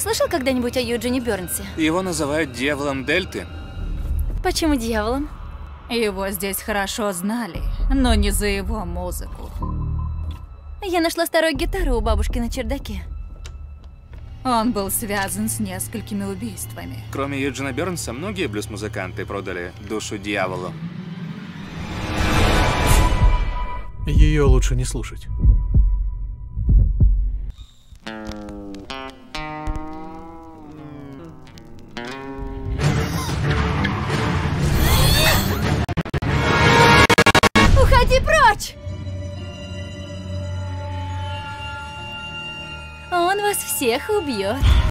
Слышал когда-нибудь о Юджине Бёрнсе? Его называют дьяволом Дельты. Почему дьяволом? Его здесь хорошо знали, но не за его музыку. Я нашла старую гитару у бабушки на чердаке. Он был связан с несколькими убийствами. Кроме Юджина Бернса, многие блюз-музыканты продали душу дьяволу. Ее лучше не слушать. Он вас всех убьет.